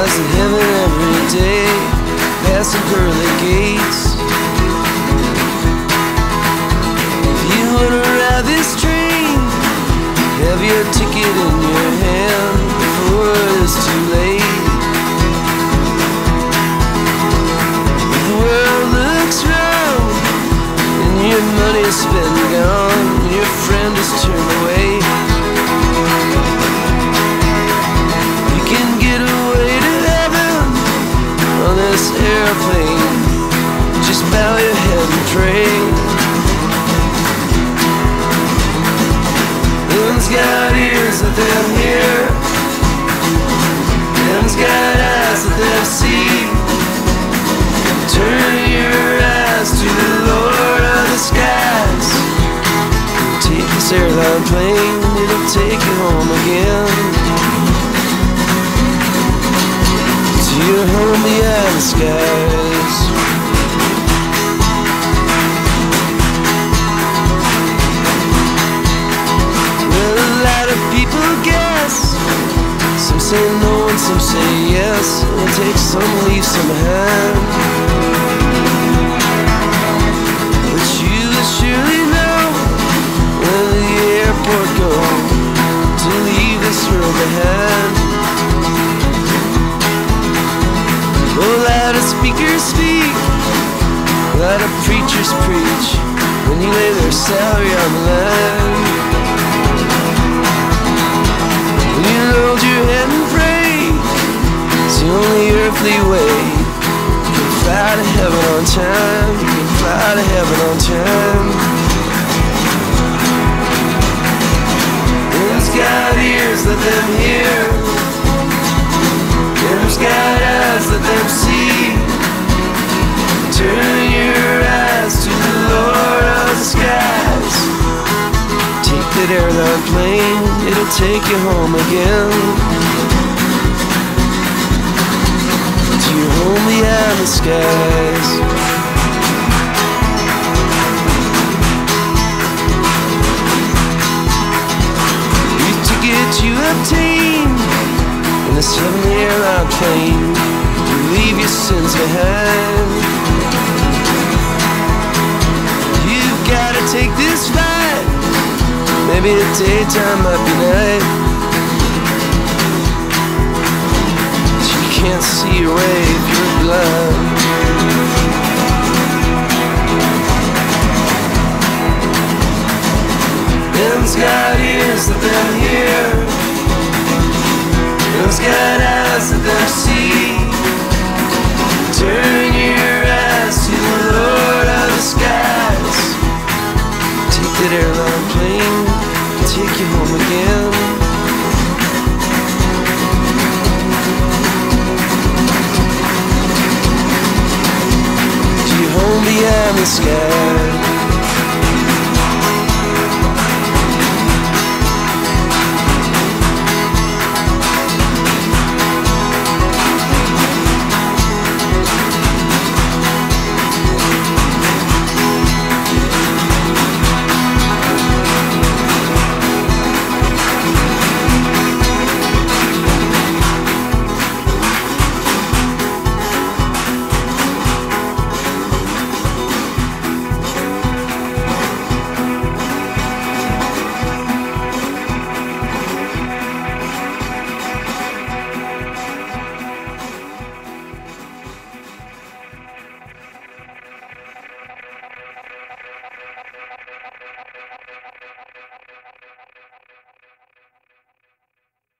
stars in heaven every day, passing pearly gates. If you wanna ride this train, have your ticket in your hand before it's too late. If the world looks round and your money's spent gone, your friend is turned. Airplane. Just bow your head and pray. Heaven's got ears that they'll hear. Heaven's got eyes that they'll see. Turn your eyes to the Lord of the skies. Take this airline plane, it'll take you home again. Your home beyond the skies. Well, a lot of people guess. Some say no and some say yes. It takes some, leave some behind. Speakers speak, let a preachers preach when you lay their salary on the line. When you hold your head and pray, it's the only earthly way. You can fly to heaven on time, you can fly to heaven on time. Heaven's got ears, let them hear. Take you home again. To your home beyond the skies. Your ticket you obtain in this heavenly airline plane. You leave your sins behind. Maybe the daytime might be night. You can't see your way if you're blind. Heaven's got ears that they'll hear. Heaven's got eyes that take you home again. To your home beyond the sky.